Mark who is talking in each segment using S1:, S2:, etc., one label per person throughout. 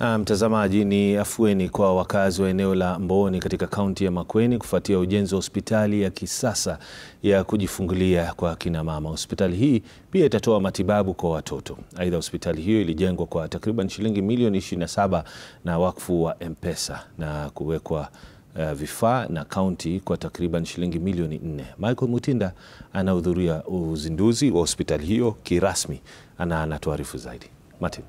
S1: Na mtazamaji, ni afueni kwa wakazi wa eneo la Mbooni katika kaunti ya Makueni kufuatia ujenzi wa hospitali ya kisasa ya kujifungulia kwa kina mama. Hospitali hii pia itatoa matibabu kwa watoto. Aidha, hospitali hiyo ilijengwa kwa takriban shilingi milioni 27 na wakfu wa M-Pesa na kuwekwa uh, vifaa na kaunti kwa takriban shilingi milioni 4. Michael Mutinda anahudhuria uzinduzi wa hospitali hiyo kirasmi na anatuarifu zaidi. Martin.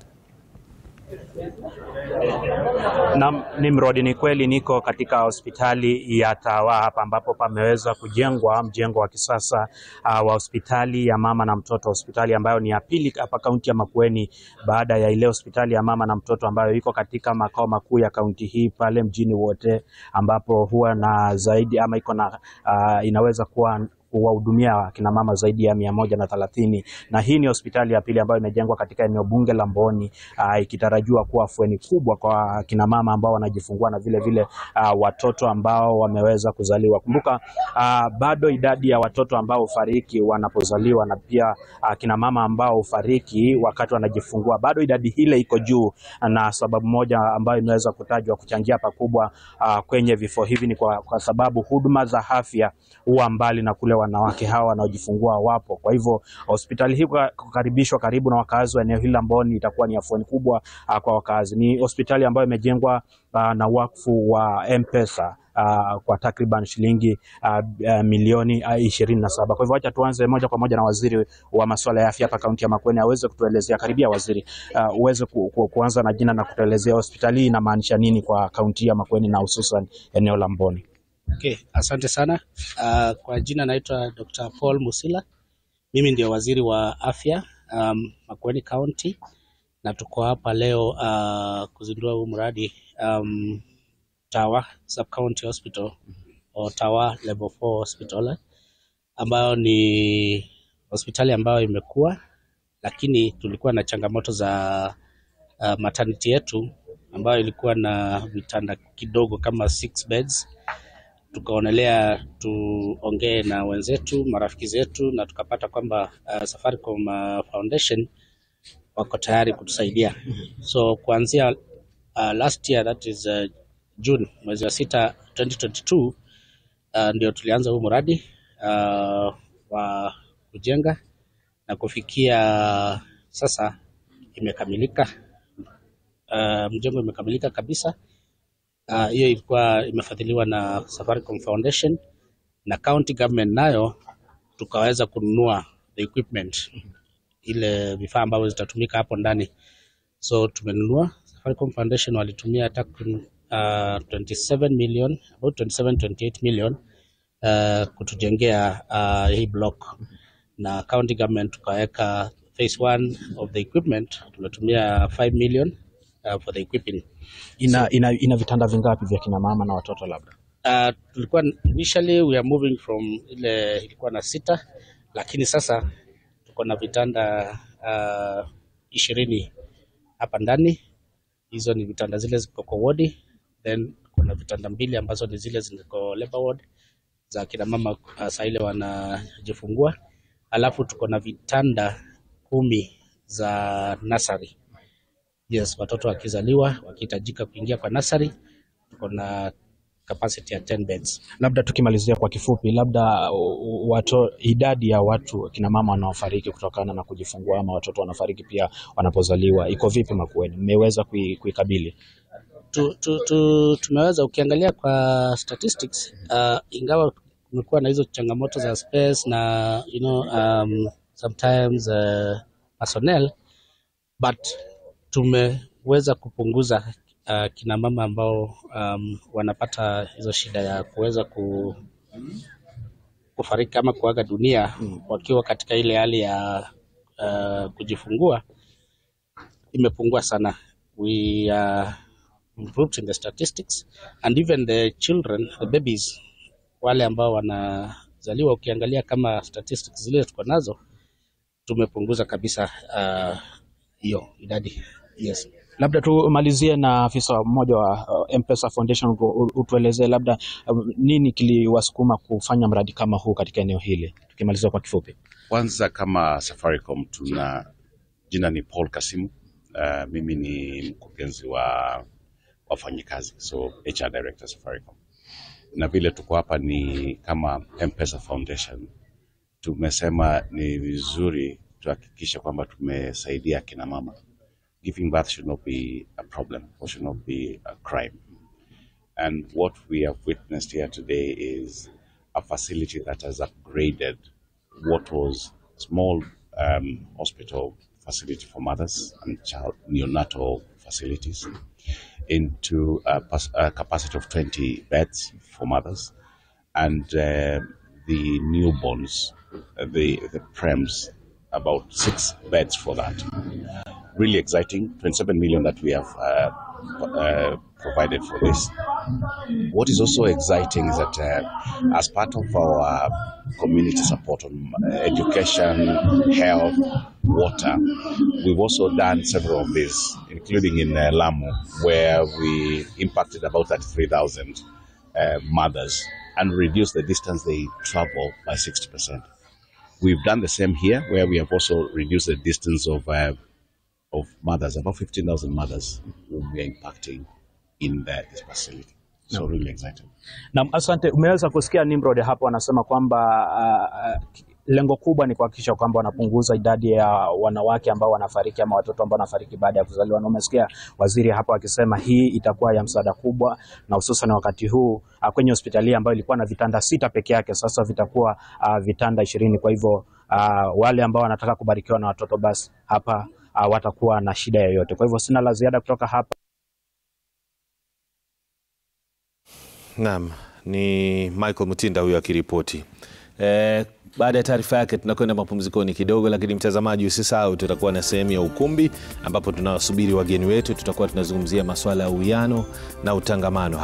S2: Na Nimrod, ni kweli niko katika hospitali ya Tawa hapa ambapo pameweza kujengwa mjengo wa kisasa uh, wa hospitali ya mama na mtoto, hospitali ambayo ni ya pili hapa kaunti ya Makueni baada ya ile hospitali ya mama na mtoto ambayo iko katika makao makuu ya kaunti hii pale mjini Wote, ambapo huwa na zaidi ama iko na uh, inaweza kuwa kuwahudumia kina mama zaidi ya mia moja na thelathini na hii ni hospitali ya pili ambayo imejengwa katika eneo bunge la mboni uh, ikitarajiwa kuwa afueni kubwa kwa kina mama ambao wanajifungua na vile vile uh, watoto ambao wameweza kuzaliwa. Kumbuka uh, bado idadi ya watoto ambao hufariki wanapozaliwa na pia uh, kina mama ambao hufariki wakati wanajifungua bado idadi ile iko juu, na sababu moja ambayo imeweza kutajwa kuchangia pakubwa uh, kwenye vifo hivi ni kwa, kwa sababu huduma za afya huwa mbali na kule wanawake hawa wanaojifungua wapo. Kwa hivyo hospitali hii kukaribishwa karibu na wakazi wa eneo hili ambao itakuwa ni afueni kubwa uh, kwa wakazi. Ni hospitali ambayo imejengwa uh, na wakfu wa M-Pesa uh, kwa takriban shilingi uh, uh, milioni ishirini na saba. Kwa hivyo acha tuanze moja kwa moja na waziri wa masuala ya afya hapa kaunti ya Makueni aweze kutuelezea. Karibia waziri, uh, uweze ku, ku, kuanza na jina na kutuelezea hospitali hii inamaanisha nini kwa kaunti ya Makueni na hususan eneo la Mbooni.
S3: Okay, asante sana. Uh, kwa jina naitwa Dr. Paul Musila. Mimi ndio waziri wa afya um, Makueni County na tuko hapa leo uh, kuzindua huu mradi um, Tawa Sub County Hospital au Tawa Level 4 Hospital ambayo ni hospitali ambayo imekuwa, lakini tulikuwa na changamoto za uh, maternity yetu ambayo ilikuwa na vitanda kidogo kama six beds tukaonelea tuongee na wenzetu marafiki zetu na tukapata kwamba uh, Safaricom uh, Foundation wako tayari kutusaidia. So kuanzia uh, last year that is uh, June mwezi wa sita 2022 uh, ndio tulianza huu mradi uh, wa kujenga na kufikia sasa imekamilika. Uh, mjengo imekamilika kabisa. Hiyo uh, ilikuwa imefadhiliwa na Safaricom Foundation na county government nayo tukaweza kununua the equipment, ile vifaa ambavyo zitatumika hapo ndani. So tumenunua, Safaricom Foundation walitumia takriban uh, 27 million, about 27 28 million uh, kutujengea uh, hii block. Na county government tukaweka phase one of the equipment. Tumetumia 5 million uh, for the equipping
S2: ina, ina, ina vitanda vingapi vya kina mama na watoto labda?
S3: Uh, tulikuwa initially we are moving from ile ilikuwa na sita, lakini sasa tuko na vitanda uh, ishirini hapa ndani. Hizo ni vitanda zile ziko kwa wodi, then kuna vitanda mbili ambazo ni zile ziko labor ward za kina mama uh, saa ile wanajifungua, alafu tuko na vitanda kumi za nursery Yes, watoto wakizaliwa wakihitajika kuingia kwa nasari, tuko na capacity ya 10 beds.
S2: Labda tukimalizia kwa kifupi, labda wato, idadi ya watu kina mama wanaofariki kutokana na kujifungua ama watoto wanafariki pia wanapozaliwa iko vipi Makueni? Mmeweza kuikabili?
S3: Tu, tu, tu, tumeweza ukiangalia kwa statistics uh, ingawa kumekuwa na hizo changamoto za space na you know, um, sometimes uh, personnel but tumeweza kupunguza uh, kina mama ambao um, wanapata hizo shida ya kuweza ku, kufariki ama kuaga dunia mm. wakiwa katika ile hali ya uh, kujifungua imepungua sana. We are improved in the statistics and even the children, the babies wale ambao wanazaliwa, ukiangalia kama statistics zile tuko nazo tumepunguza kabisa hiyo uh, idadi. Yes.
S2: Labda tumalizie na afisa mmoja wa uh, M-Pesa Foundation, utuelezee labda um, nini kiliwasukuma kufanya mradi kama huu katika eneo hili, tukimalizia kwa kifupi.
S4: Kwanza kama Safaricom tuna jina ni Paul Kasimu Uh, mimi ni mkurugenzi wa wafanyikazi, so HR director Safaricom, na vile tuko hapa ni kama M-Pesa Foundation. Tumesema ni vizuri tuhakikishe kwamba tumesaidia kina mama. Giving birth should not be a problem or should not be a crime. And what we have witnessed here today is a facility that has upgraded what was small um, hospital facility for mothers and child neonatal facilities into a, a capacity of 20 beds for mothers and uh, the newborns, uh, the, the prems, about six beds for that. Really exciting, 27 million that we have uh, uh, provided for this. What is also exciting is that uh, as part of our community support on uh, education, health, water, we've also done several of these, including in uh, Lamu, where we impacted about 33,000 uh, mothers and reduced the distance they travel by 60%. We've done the same here, where we have also reduced the distance of uh, of mothers, about 15,000 mothers whom we are impacting in that this facility. So no. really excited.
S2: Naam, asante, umeweza kusikia Nimrod hapo anasema kwamba uh, uh, lengo kubwa ni kuhakikisha kwamba wanapunguza idadi ya wanawake ambao wanafariki ama watoto ambao wanafariki baada ya kuzaliwa, na umesikia waziri hapo akisema hii itakuwa ya msaada kubwa, na hususan wakati huu uh, kwenye hospitali ambayo ilikuwa na vitanda sita peke yake, sasa vitakuwa uh, vitanda ishirini. Kwa hivyo uh, wale ambao wanataka kubarikiwa na watoto basi hapa uh, watakuwa na shida yoyote. Kwa hivyo sina la ziada kutoka hapa.
S1: Naam, ni Michael Mutinda huyo akiripoti. Eh, baada ya taarifa yake tunakwenda mapumzikoni kidogo, lakini mtazamaji, usisahau tutakuwa na sehemu ya ukumbi ambapo tunawasubiri wageni wetu. Tutakuwa tunazungumzia masuala ya uwiano na utangamano.